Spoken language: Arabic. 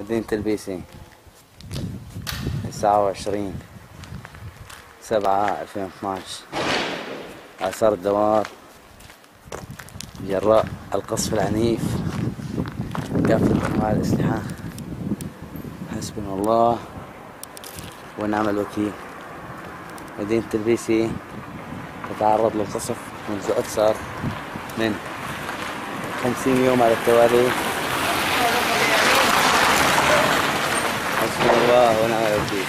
مدينة البيسي تسعة وعشرين. سبعة ألفين واثناش آثار الدوار. جراء القصف العنيف. كافة أنواع الأسلحة. حسبنا الله ونعم الوكيل. مدينة البيسي تتعرض للقصف منذ أكثر من خمسين يوم على التوالي. حسبنا الله ونعم الوكيل